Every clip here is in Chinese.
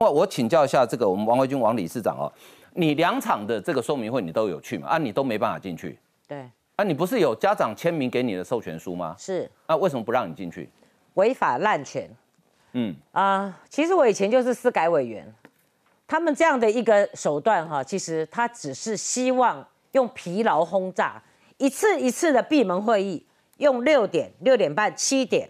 我我请教一下这个我们王维军王理事长哦，你两场的这个说明会你都有去吗？啊，你都没办法进去。对，啊，你不是有家长签名给你的授权书吗？是啊，为什么不让你进去？违法滥权嗯，啊、其实我以前就是司改委员，他们这样的一个手段哈，其实他只是希望用疲劳轰炸，一次一次的闭门会议，用六点、六点半、七点，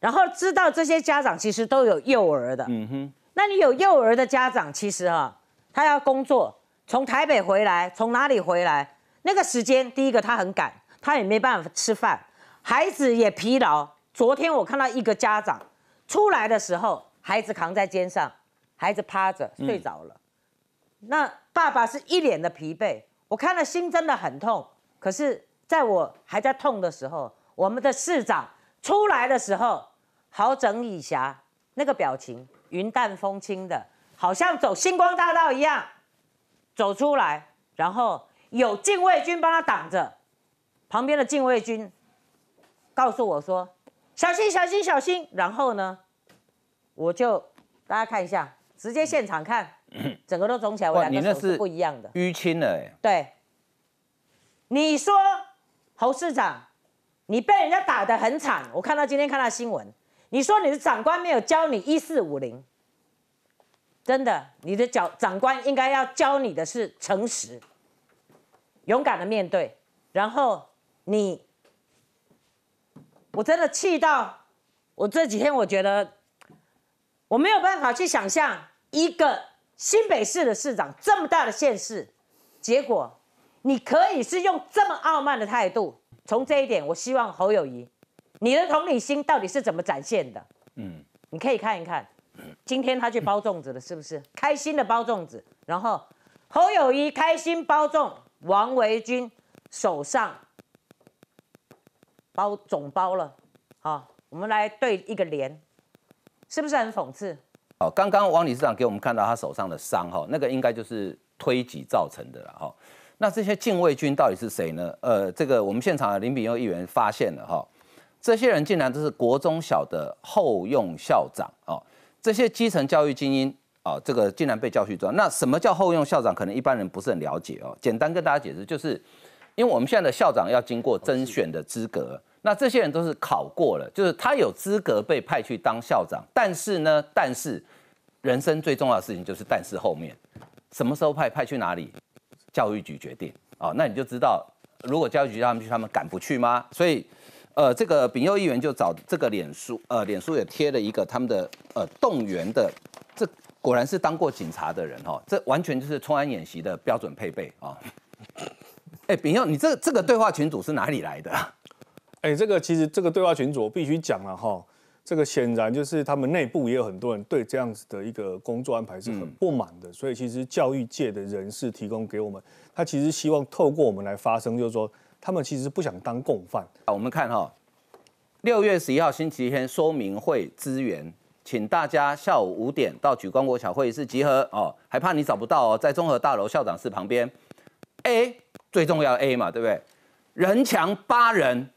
然后知道这些家长其实都有幼儿的，嗯哼，那你有幼儿的家长，其实哈，他要工作，从台北回来，从哪里回来，那个时间，第一个他很赶，他也没办法吃饭，孩子也疲劳。昨天我看到一个家长出来的时候，孩子扛在肩上，孩子趴着睡着了，那爸爸是一脸的疲惫，我看了心真的很痛。可是在我还在痛的时候，我们的市长出来的时候，好整以暇，那个表情云淡风轻的，好像走星光大道一样走出来，然后有禁卫军帮他挡着，旁边的禁卫军告诉我说：“小心，小心，小心。”然后呢，我就大家看一下，直接现场看，整个都肿起来，我两个手是不一样的。淤青了哎。对，你说侯市长，你被人家打得很惨，我看到今天看到新闻，你说你的长官没有教你一四五零，真的，你的长长官应该要教你的是诚实，勇敢的面对，然后你，我真的气到，我这几天我觉得我没有办法去想象一个新北市的市长这么大的县市。结果你可以是用这么傲慢的态度，从这一点，我希望侯友谊，你的同理心到底是怎么展现的？嗯，你可以看一看，今天他去包粽子了，是不是开心的包粽子？然后侯友谊开心包粽，王维军手上包总包了，好，我们来对一个连，是不是很讽刺？哦，刚刚王理事长给我们看到他手上的伤哈，那个应该就是推挤造成的了哈。那这些禁卫军到底是谁呢？呃，这个我们现场的林炳佑议员发现了哈，这些人竟然都是国中小的后用校长哦，这些基层教育精英哦，这个竟然被教训状。那什么叫后用校长？可能一般人不是很了解哦。简单跟大家解释，就是因为我们现在的校长要经过甄选的资格，那这些人都是考过了，就是他有资格被派去当校长。但是呢，但是人生最重要的事情就是但是后面什么时候派派去哪里，教育局决定哦，那你就知道，如果教育局让他们去，他们敢不去吗？所以，呃，这个丙佑议员就找这个脸书，呃，脸书也贴了一个他们的呃动员的，这果然是当过警察的人哦，这完全就是冲安演习的标准配备啊。哎，丙佑，你这这个对话群组是哪里来的啊？哎、这个其实这个对话群组我必须讲了哈，这个显然就是他们内部也有很多人对这样子的一个工作安排是很不满的，所以其实教育界的人士提供给我们，他其实希望透过我们来发声，就是说他们其实不想当共犯，啊，我们看哈、六月十一号星期天说明会资源，请大家下午五点到举光国小会议室集合哦，还怕你找不到哦，在综合大楼校长室旁边。A 最重要 A 嘛，对不对？人墙八人，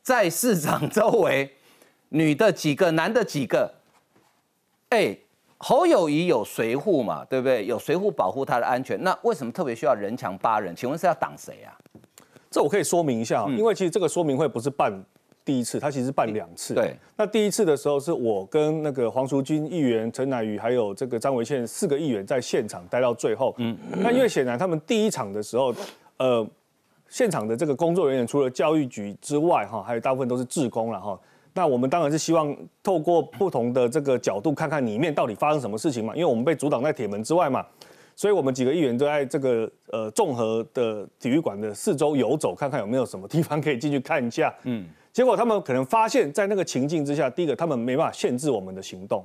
在市长周围，女的几个，男的几个。哎，侯友谊有随护嘛，对不对？有随护保护他的安全，那为什么特别需要人墙八人？请问是要挡谁啊？这我可以说明一下嗯，因为其实这个说明会不是办第一次，它其实办两次。对，那第一次的时候是我跟那个黄淑君议员、陈乃宇还有这个张维宪四个议员在现场待到最后。嗯，那因为显然他们第一场的时候，呃，现场的这个工作人员除了教育局之外，哈，还有大部分都是志工了哈。那我们当然是希望透过不同的这个角度，看看里面到底发生什么事情嘛，因为我们被阻挡在铁门之外嘛。所以我们几个议员都在这个呃综合的体育馆的四周游走，看看有没有什么地方可以进去看一下。嗯，结果他们可能发现，在那个情境之下，第一个他们没办法限制我们的行动。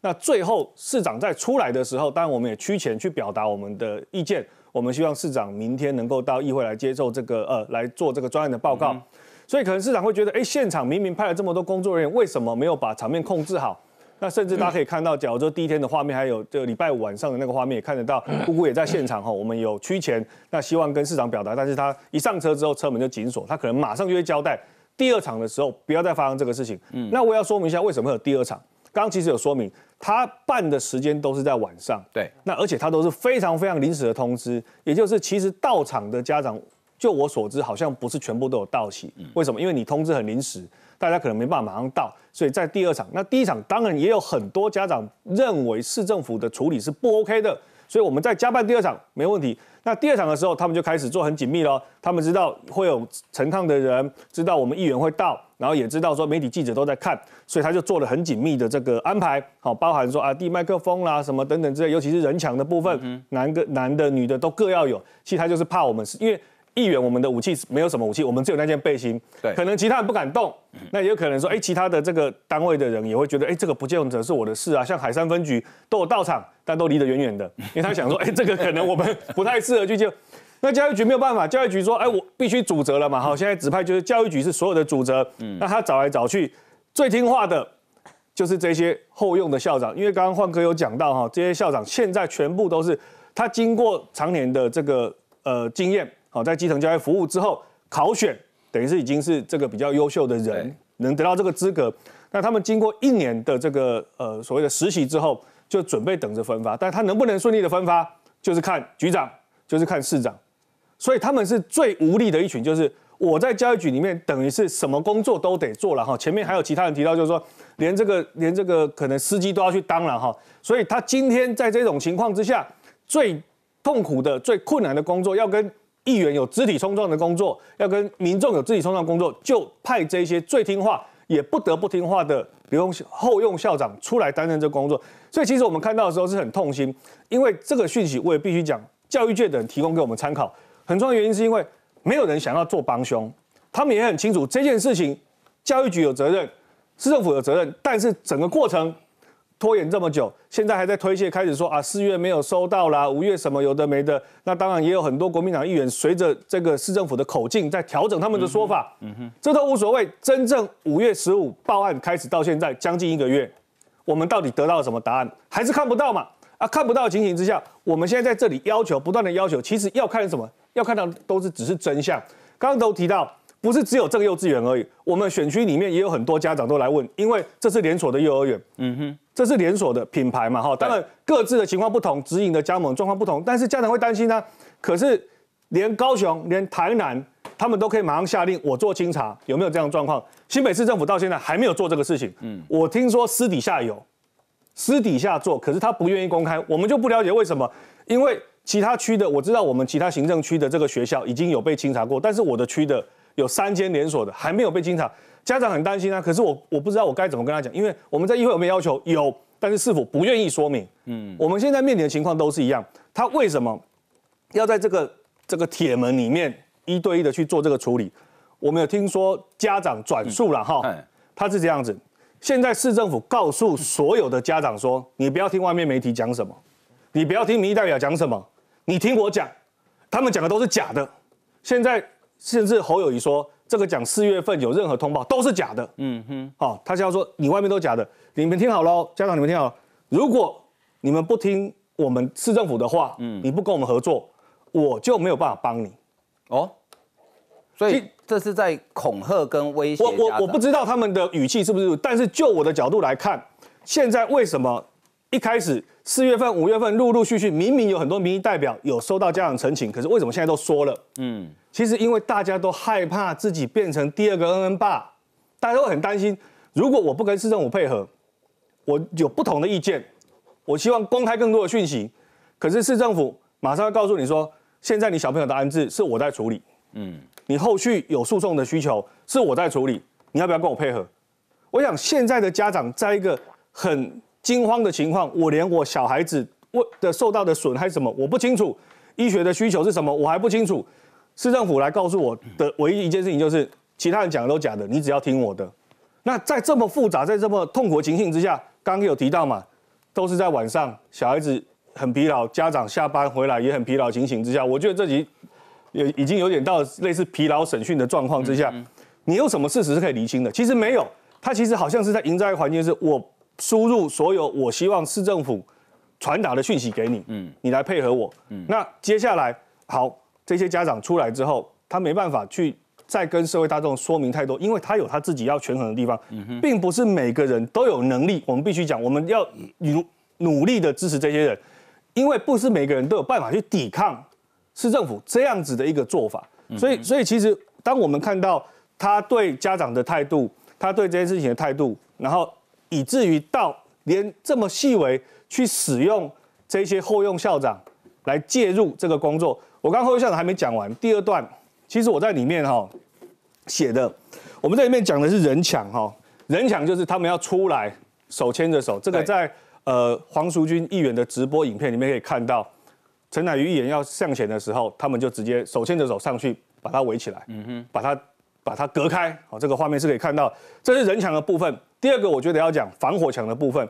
那最后市长在出来的时候，当然我们也趋前去表达我们的意见，我们希望市长明天能够到议会来接受这个呃来做这个专案的报告。所以可能市长会觉得，哎，现场明明派了这么多工作人员，为什么没有把场面控制好？那甚至大家可以看到，假如说第一天的画面，还有这个礼拜五晚上的那个画面也看得到，姑姑也在现场哈。我们有趋前，那希望跟市长表达，但是他一上车之后，车门就紧锁，他可能马上就会交代，第二场的时候不要再发生这个事情。嗯那我要说明一下为什么会有第二场。刚刚其实有说明，他办的时间都是在晚上，对，那而且他都是非常非常临时的通知，也就是其实到场的家长，就我所知，好像不是全部都有到齐。为什么？因为你通知很临时，大家可能没办法马上到，所以在第二场，那第一场当然也有很多家长认为市政府的处理是不 OK 的，所以我们在加办第二场没问题。那第二场的时候，他们就开始做很紧密了。他们知道会有陈抗的人，知道我们议员会到，然后也知道说媒体记者都在看，所以他就做了很紧密的这个安排。好，包含说啊递麦克风啦，什么等等之类，尤其是人墙的部分，男的、男的、女的都各要有。其实他就是怕我们是因为。议员，我们的武器没有什么武器，我们只有那件背心。对，可能其他人不敢动，那也有可能说，哎，其他的这个单位的人也会觉得，哎，这个不见得是我的事啊。像海山分局都有到场，但都离得远远的，因为他想说，哎，这个可能我们不太适合去救。那教育局没有办法，教育局说，哎，我必须主责了嘛。好，现在指派就是教育局是所有的主责。嗯，那他找来找去，最听话的就是这些后用的校长，因为刚刚焕哥有讲到哈，这些校长现在全部都是他经过常年的这个呃经验。好，在基层教育服务之后考选，等于是已经是这个比较优秀的人，能得到这个资格。那他们经过一年的这个呃所谓的实习之后，就准备等着分发。但他能不能顺利的分发，就是看局长，就是看市长。所以他们是最无力的一群，就是我在教育局里面等于是什么工作都得做了哈。前面还有其他人提到，就是说连这个连这个可能司机都要去当了哈。所以他今天在这种情况之下，最痛苦的、最困难的工作要跟。议员有肢体冲撞的工作，要跟民众有肢体冲撞工作，就派这些最听话也不得不听话的，比如后用校长出来担任这工作。所以其实我们看到的时候是很痛心，因为这个讯息我也必须讲，教育界的人提供给我们参考。很重要原因是因为没有人想要做帮凶，他们也很清楚这件事情，教育局有责任，市政府有责任，但是整个过程。拖延这么久，现在还在推卸，开始说啊，四月没有收到啦，五月什么有的没的。那当然也有很多国民党议员随着这个市政府的口径在调整他们的说法。嗯哼，这都无所谓。真正五月十五报案开始到现在将近一个月，我们到底得到了什么答案？还是看不到嘛？啊，看不到的情形之下，我们现在在这里要求，不断的要求，其实要看什么？要看到都是只是真相。刚刚都提到，不是只有这个幼稚园而已，我们选区里面也有很多家长都来问，因为这是连锁的幼儿园。嗯哼。这是连锁的品牌嘛，哈，当然各自的情况不同，直营的加盟状况不同，但是家长会担心呢。可是连高雄、连台南，他们都可以马上下令我做清查，有没有这样的状况？新北市政府到现在还没有做这个事情。嗯，我听说私底下有，私底下做，可是他不愿意公开，我们就不了解为什么。因为其他区的我知道，我们其他行政区的这个学校已经有被清查过，但是我的区的有三间连锁的还没有被清查。家长很担心啊，可是我我不知道我该怎么跟他讲，因为我们在议会有没有要求有，但是是否不愿意说明？嗯，我们现在面临的情况都是一样，他为什么要在这个这个铁门里面一对一的去做这个处理？我们有听说家长转述了哈，他是这样子，现在市政府告诉所有的家长说，你不要听外面媒体讲什么，你不要听民意代表讲什么，你听我讲，他们讲的都是假的。现在甚至侯友谊说。这个讲四月份有任何通报都是假的。嗯哼，好，他是要说你外面都假的，你们听好喽，家长你们听好，如果你们不听我们市政府的话，嗯，你不跟我们合作，我就没有办法帮你。哦，所以这是在恐吓跟威胁。我我我不知道他们的语气是不是，但是就我的角度来看，现在为什么一开始四月份、五月份陆陆续续明明有很多民意代表有收到家长陈情，可是为什么现在都说了？嗯。其实，因为大家都害怕自己变成第二个恩恩爸，大家都很担心。如果我不跟市政府配合，我有不同的意见，我希望公开更多的讯息。可是市政府马上要告诉你说，现在你小朋友的安置是我在处理，嗯，你后续有诉讼的需求是我在处理，你要不要跟我配合？我想现在的家长在一个很惊慌的情况，我连我小孩子我的受到的损害什么我不清楚，医学的需求是什么我还不清楚。市政府来告诉我的唯一一件事情就是，其他人讲的都假的，你只要听我的。那在这么复杂、在这么痛苦的情形之下，刚刚有提到嘛，都是在晚上，小孩子很疲劳，家长下班回来也很疲劳情形之下，我觉得这集也已经有点到类似疲劳审讯的状况之下，你有什么事实是可以厘清的？其实没有，他其实好像是在营造一个环境，是我输入所有我希望市政府传达的讯息给你，嗯，你来配合我，嗯，那接下来好。这些家长出来之后，他没办法去再跟社会大众说明太多，因为他有他自己要权衡的地方，并不是每个人都有能力。我们必须讲，我们要努努力的支持这些人，因为不是每个人都有办法去抵抗市政府这样子的一个做法。所以，所以其实当我们看到他对家长的态度，他对这件事情的态度，然后以至于到连这么细微去使用这些后用校长来介入这个工作。我刚后用校长还没讲完，第二段其实我在里面哈写的，我们在里面讲的是人墙哈，人墙就是他们要出来手牵着手，这个在呃黄淑君议员的直播影片里面可以看到，陈乃瑜议员要向前的时候，他们就直接手牵着手上去把他围起来，嗯哼，把他把它隔开，好，这个画面是可以看到，这是人墙的部分。第二个我觉得要讲防火墙的部分，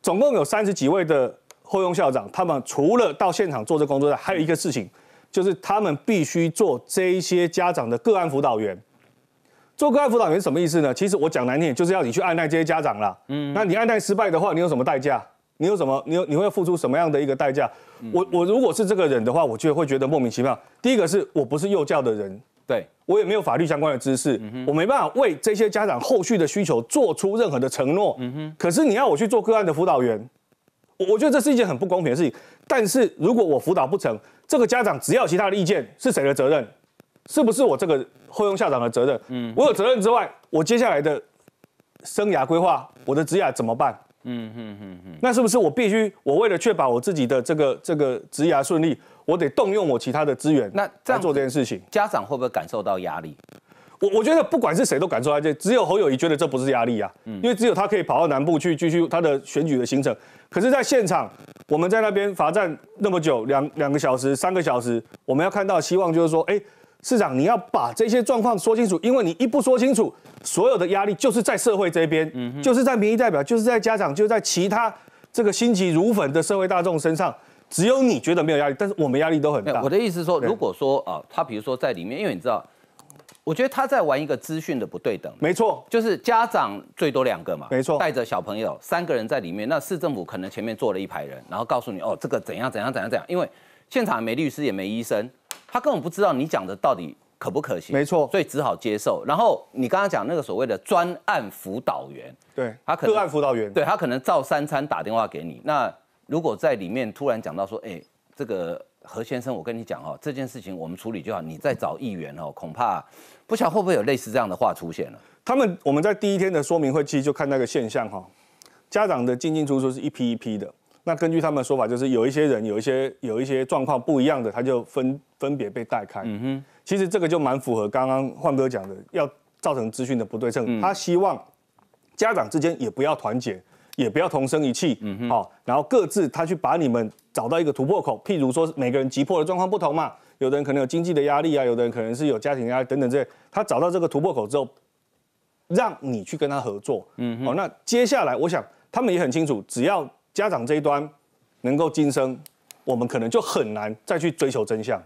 总共有三十几位的后用校长，他们除了到现场做这工作外，还有一个事情。就是他们必须做这一些家长的个案辅导员，做个案辅导员什么意思呢？其实我讲难听，就是要你去按耐这些家长啦。嗯，那你按耐失败的话，你有什么代价？你有什么？你有你会付出什么样的一个代价？我我如果是这个人的话，我就会觉得莫名其妙。第一个是我不是幼教的人，对我也没有法律相关的知识，我没办法为这些家长后续的需求做出任何的承诺。嗯哼，可是你要我去做个案的辅导员，我我觉得这是一件很不公平的事情。但是如果我辅导不成，这个家长只要其他的意见是谁的责任？是不是我这个后用校长的责任？嗯，我有责任之外，我接下来的生涯规划，我的职涯怎么办？嗯嗯嗯嗯，那是不是我必须，我为了确保我自己的这个这个职涯顺利，我得动用我其他的资源？那这样做这件事情，家长会不会感受到压力？我我觉得不管是谁都感受到这，只有侯友谊觉得这不是压力啊，因为只有他可以跑到南部去继续他的选举的行程。可是，在现场，我们在那边罚站那么久，两两个小时、三个小时，我们要看到希望就是说，哎，市长你要把这些状况说清楚，因为你一不说清楚，所有的压力就是在社会这边，嗯，就是在民意代表，就是在家长，就是在其他这个心急如焚的社会大众身上，只有你觉得没有压力，但是我们压力都很大。我的意思是说，如果说啊，他比如说在里面，因为你知道。我觉得他在玩一个资讯的不对等，没错，就是家长最多两个嘛，没错，带着小朋友三个人在里面，那市政府可能前面坐了一排人，然后告诉你哦，这个怎样怎样怎样怎样，因为现场没律师也没医生，他根本不知道你讲的到底可不可行，没错，所以只好接受。然后你刚刚讲那个所谓的专案辅导员，对，他可能个案辅导员，对他可能照三餐打电话给你，那如果在里面突然讲到说，哎，这个。何先生，我跟你讲哦，这件事情我们处理就好，你再找议员哦，恐怕不晓得会不会有类似这样的话出现了。他们我们在第一天的说明会期就看那个现象哈，家长的进进出出是一批一批的。那根据他们的说法，就是有一些人有一些有一些状况不一样的，他就分分别被带开。嗯哼，其实这个就蛮符合刚刚焕哥讲的，要造成资讯的不对称。他希望家长之间也不要团结。也不要同声一气，嗯好，然后各自他去把你们找到一个突破口，譬如说每个人急迫的状况不同嘛，有的人可能有经济的压力啊，有的人可能是有家庭压力等等这些，他找到这个突破口之后，让你去跟他合作，嗯，好，那接下来我想他们也很清楚，只要家长这一端能够晋升，我们可能就很难再去追求真相。